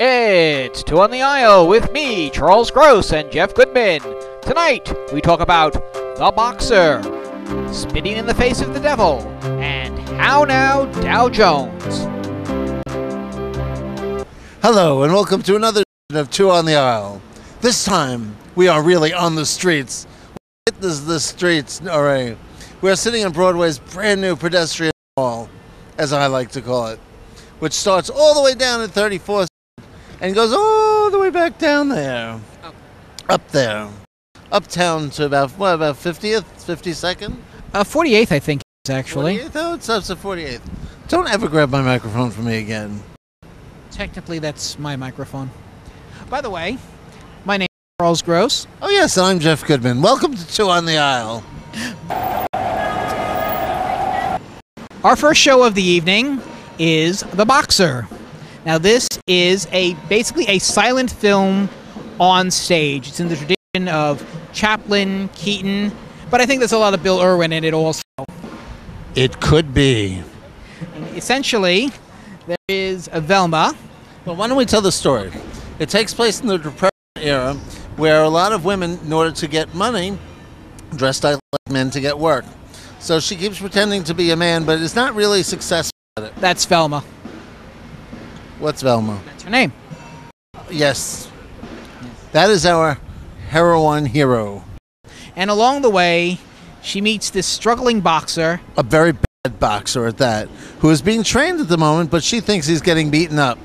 It's Two on the Aisle with me, Charles Gross, and Jeff Goodman. Tonight, we talk about The Boxer, Spitting in the Face of the Devil, and How Now Dow Jones. Hello, and welcome to another of Two on the Aisle. This time, we are really on the streets. It is the streets, all right. We're sitting on Broadway's brand new pedestrian mall, as I like to call it, which starts all the way down at 34th and goes all the way back down there. Up. Up there. Uptown to about, what, about 50th, 52nd? Uh, 48th, I think, actually. 48th? Oh, it's up to 48th. Don't ever grab my microphone from me again. Technically, that's my microphone. By the way, my name is Charles Gross. Oh, yes, I'm Jeff Goodman. Welcome to Two on the Aisle. Our first show of the evening is The Boxer. Now, this is a basically a silent film on stage. It's in the tradition of Chaplin, Keaton, but I think there's a lot of Bill Irwin in it also. It could be. Essentially, there is a Velma. Well, why don't we tell the story? It takes place in the Depression era where a lot of women, in order to get money, dressed like men to get work. So she keeps pretending to be a man, but is not really successful at it. That's Velma. What's Velma? That's her name. Yes. That is our heroine hero. And along the way, she meets this struggling boxer. A very bad boxer at that, who is being trained at the moment, but she thinks he's getting beaten up.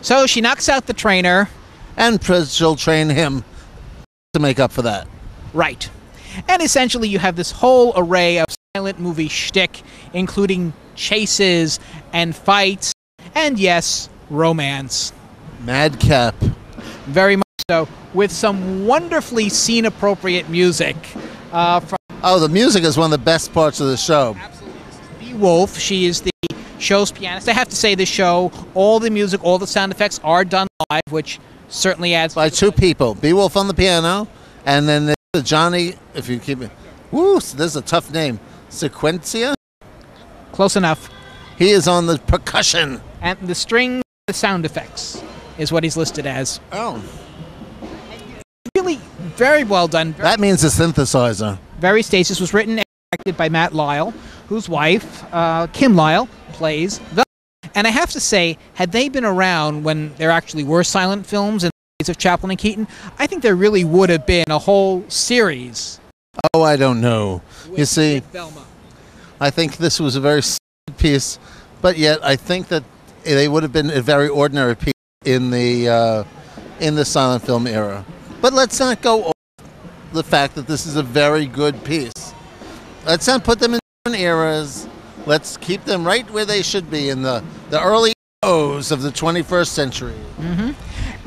So she knocks out the trainer. And she'll train him to make up for that. Right. And essentially, you have this whole array of silent movie shtick, including chases and fights, and yes, romance. Madcap. Very much so, with some wonderfully scene appropriate music. Uh, from Oh, the music is one of the best parts of the show. absolutely, this is Bee Wolf. She is the show's pianist. I have to say, this show, all the music, all the sound effects are done live, which certainly adds. by two people. Beowulf on the piano, and then the Johnny. If you keep it, woo, this is a tough name. Sequencia. Close enough. He is on the percussion. And the string, the sound effects, is what he's listed as. Oh, Really, very well done. Very, that means a synthesizer. very Stasis was written and directed by Matt Lyle, whose wife, uh, Kim Lyle, plays the. And I have to say, had they been around when there actually were silent films in the days of Chaplin and Keaton, I think there really would have been a whole series. Oh, I don't know. You see. I think this was a very sad piece, but yet I think that they would have been a very ordinary piece in the uh, in the silent film era. But let's not go over the fact that this is a very good piece. Let's not put them in different eras. Let's keep them right where they should be in the, the early O's of the 21st century.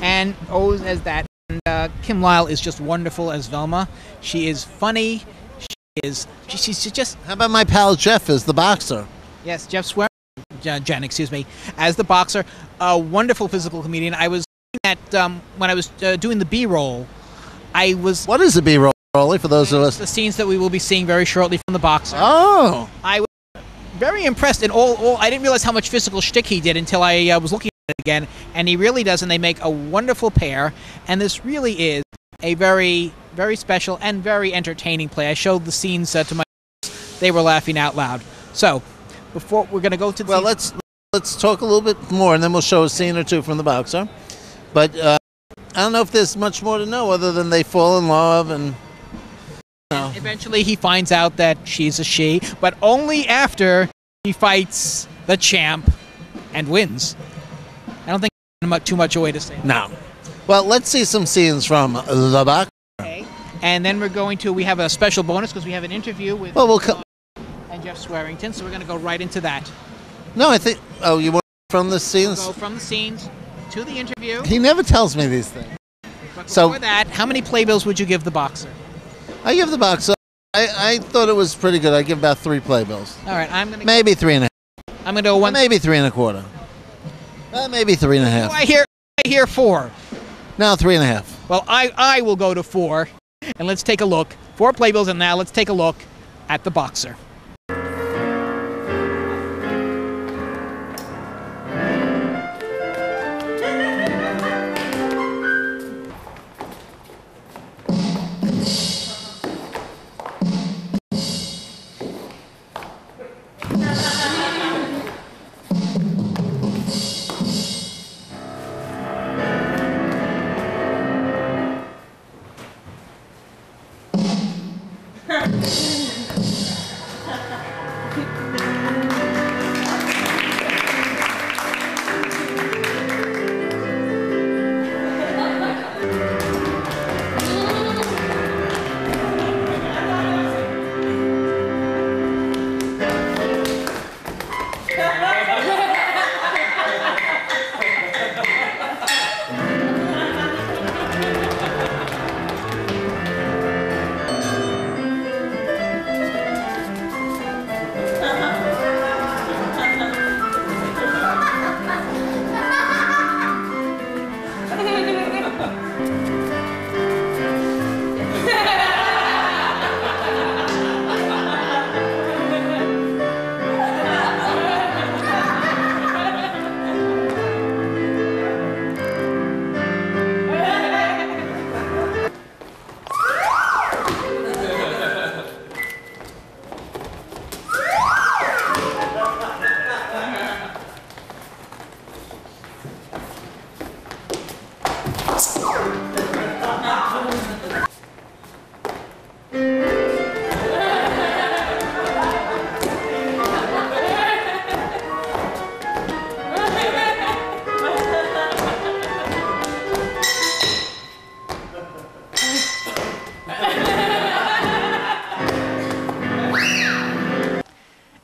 and owes as that. And uh, Kim Lyle is just wonderful as Velma. She is funny. She is. She, she's just How about my pal Jeff as the boxer? yes. Jeff Swear, Jen, excuse me, as the boxer. A wonderful physical comedian. I was at um, when I was uh, doing the B-roll. I was What is a B-roll, Rolly, for those of us? the scenes that we will be seeing very shortly from the boxer. Oh, I was very impressed, and all, all I didn't realize how much physical shtick he did until I uh, was looking at it again, and he really does, and they make a wonderful pair, and this really is a very, very special and very entertaining play. I showed the scenes uh, to my they were laughing out loud. So, before we're going to go to the Well, let's let's talk a little bit more, and then we'll show a scene or two from the boxer. But uh, I don't know if there's much more to know other than they fall in love and. You know, Eventually, he finds out that she's a she, but only after he fights the champ and wins. I don't think too much away to say. no. Well, let's see some scenes from the boxer. Okay. And then we're going to we have a special bonus because we have an interview with Well, we'll co- and Jeff Swearingen, so we're going to go right into that. No, I think. Oh, you want from the We'll scenes? go from the scenes to the interview. He never tells me these things. But So- before that, how many playbills would you give the boxer? I give the boxer. I, I thought it was pretty good. I give about three playbills, All right, I'm going to maybe three and a half, I'm going to go one. maybe three and a quarter, uh, maybe three and a half. Oh. I hear I hear four. Now three and a half. Well, I I will go to four, and let's take a look. Four playbills, and now let's take a look at the boxer.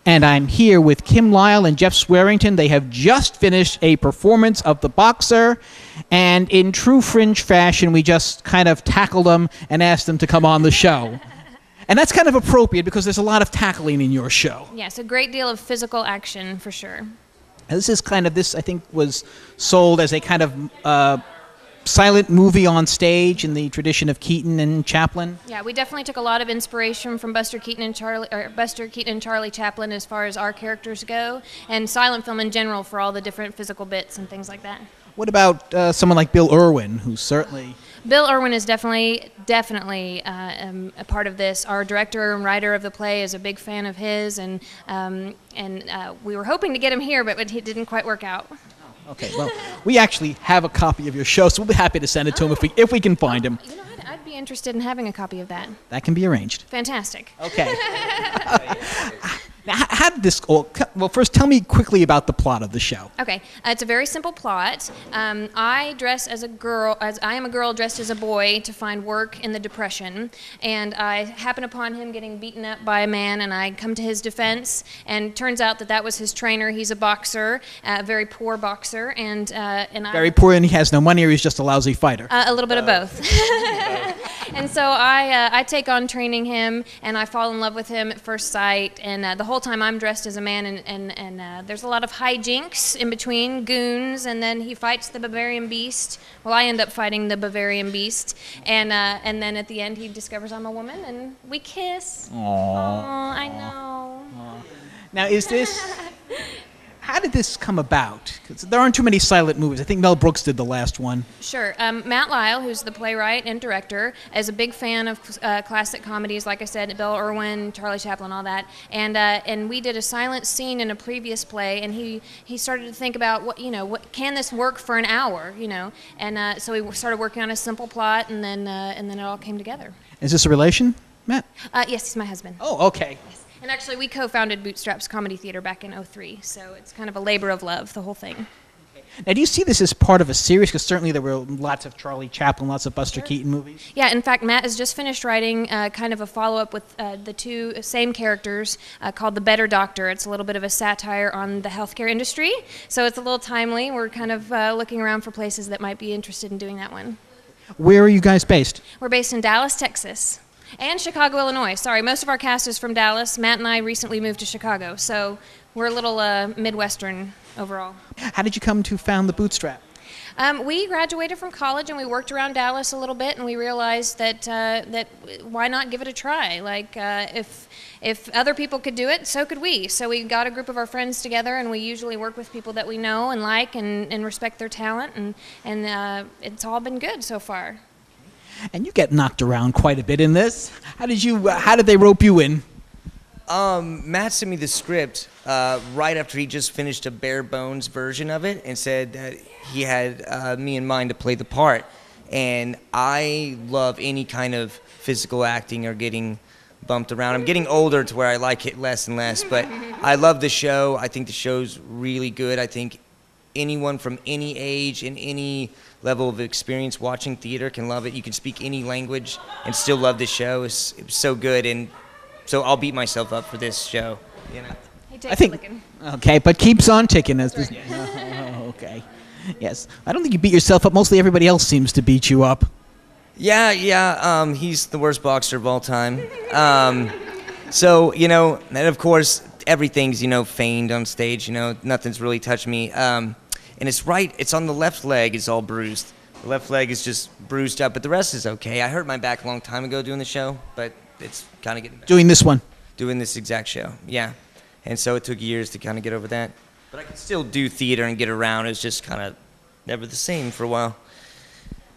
And I'm here with Kim Lyle and Jeff Swearingen. They have just finished a performance of The Boxer, and in true fringe fashion, we just kind of tackled them and asked them to come on the show. And that's kind of appropriate because there's a lot of tackling in your show. Yes, a great deal of physical action for sure. This is kind of this. I think was sold as a kind of uh, silent movie on stage in the tradition of Keaton and Chaplin. Yeah, we definitely took a lot of inspiration from Buster Keaton and Charlie, or Buster Keaton and Charlie Chaplin as far as our characters go, and silent film in general for all the different physical bits and things like that. What about uh, someone like Bill Irwin, who certainly Bill Irwin is definitely, definitely uh, um, a part of this. Our director and writer of the play is a big fan of his, and um, and uh, we were hoping to get him here, but, but it didn't quite work out. Okay, well, we actually have a copy of your show, so we'll be happy to send it to him if we oh. if we can find him. Oh, you know, I'd, I'd be interested in having a copy of that. That can be arranged. Fantastic. Okay. now, how- how did this? Well, well, first, tell me quickly about the plot of the show. Okay, uh, it's a very simple plot. Um, I dress as a girl, as I am a girl dressed as a boy to find work in the Depression, and I happen upon him getting beaten up by a man, and I come to his defense, and turns out that that was his trainer. He's a boxer, a very poor boxer, and uh, and I Very poor, and he has no money, or he's just a lousy fighter. uh, a little bit of both. and so I, uh, I take on training him, and I fall in love with him at first sight. And uh, the whole time I'm dressed as a man, and, and, and uh, there's a lot of hijinks in between, goons, and then he fights the Bavarian Beast. Well, I end up fighting the Bavarian Beast, and, uh, and then at the end he discovers I'm a woman, and we kiss. Aww, I know. Now, is this? How did this come about? 'Cause there aren't too many silent movies. I think Mel Brooks did the last one. Sure. Um, Matt Lyle, who's the playwright and director, is a big fan of uh, classic comedies, like I said, Bill Irwin, Charlie Chaplin, all that. And uh, and we did a silent scene in a previous play, and he he started to think about what you know, what can this work for an hour, you know? And uh, so we started working on a simple plot, and then uh, and then it all came together. Is this a relation, Matt? Uh, yes, he's my husband. Oh, okay. And actually, we co-founded Bootstraps Comedy Theater back in '03, so it's kind of a labor of love, the whole thing. Now, do you see this as part of a series? Because certainly there were lots of Charlie Chaplin, lots of Buster Keaton movies. Yeah, in fact, Matt has just finished writing uh, kind of a follow up with uh, the two same characters uh, called The Better Doctor. It's a little bit of a satire on the healthcare industry, so it's a little timely. We're kind of uh, looking around for places that might be interested in doing that one. Where are you guys based? We're based in Dallas, Texas. And Chicago, Illinois. Sorry, most of our cast is from Dallas. Matt and I recently moved to Chicago, so we're a little uh, Midwestern overall. How did you come to found the Bootstrap? Um, we graduated from college and we worked around Dallas a little bit, and we realized that uh, that why not give it a try? Like uh, if if other people could do it, so could we. So we got a group of our friends together, and we usually work with people that we know and like and, and respect their talent, and and uh, it's all been good so far. And you get knocked around quite a bit in this. How did you? Uh, how did they rope you in? Um, Matt sent me the script uh, right after he just finished a bare bones version of it and said that he had uh, me in mind to play the part. And I love any kind of physical acting or getting bumped around. I'm getting older to where I like it less and less, but I love the show. I think the show's really good. I think anyone from any age and any level of experience watching theater can love it. You can speak any language and still love the show. It's, it was so good, and so I'll beat myself up for this show. You know. He I think. Okay, but keeps on ticking as this. Oh, okay. Yes, I don't think you beat yourself up. Mostly everybody else seems to beat you up. Yeah, yeah. Um, he's the worst boxer of all time. Um, so you know, and of course, everything's you know feigned on stage. You know, nothing's really touched me. Um, and it's right. It's on the left leg. It's all bruised. The left leg is just bruised up, but the rest is okay. I hurt my back a long time ago doing the show, but it's kind of getting better. Doing this one. doing this exact show. Yeah, and so it took years to kind of get over that. But I can still do theater and get around. It's just kind of never the same for a while.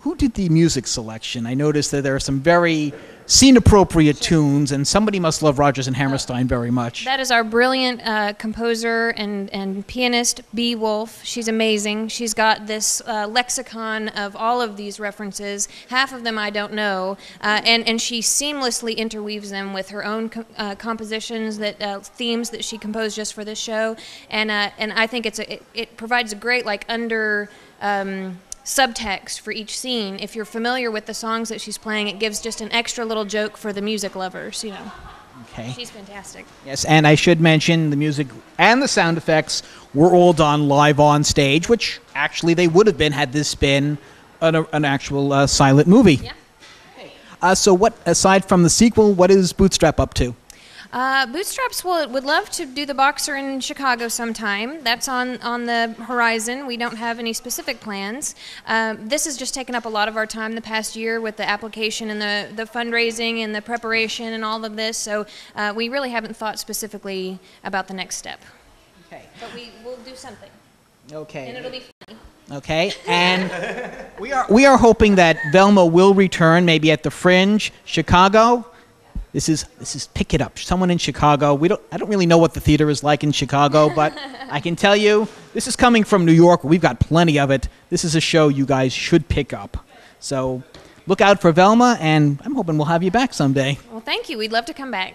Who did the music selection? I noticed that there are some very scene appropriate tunes, and somebody must love Rodgers and Hammerstein very much. That is our brilliant uh, composer and, and pianist, B. Wolf. She's amazing. She's got this uh, lexicon of all of these references. Half of them I don't know, uh, and and she seamlessly interweaves them with her own uh, compositions, that uh, themes that she composed just for this show. And uh, and I think it's a, it, it provides a great like under. Um, subtext for each scene if you're familiar with the songs that she's playing it gives just an extra little joke for the music lovers you know Okay. She's fantastic. Yes, and I should mention the music and the sound effects were all done live on stage, which actually they would have been had this been an, an actual uh, silent movie. Yeah. Uh, so, what aside from the sequel, what is Bootstrap up to? Uh, Bootstraps will, would love to do the boxer in Chicago sometime. That's on, on the horizon. We don't have any specific plans. Um, this has just taken up a lot of our time the past year with the application and the, the fundraising and the preparation and all of this. So uh, we really haven't thought specifically about the next step. Okay. But we will do something, Okay. and it'll be funny. Okay, and we are we are hoping that Velma will return, maybe at the Fringe, Chicago. This is this is pick it up. Someone in Chicago. We don't. I don't really know what the theater is like in Chicago, but I can tell you this is coming from New York. We've got plenty of it. This is a show you guys should pick up. So look out for Velma, and I'm hoping we'll have you back someday. Well, thank you. We'd love to come back.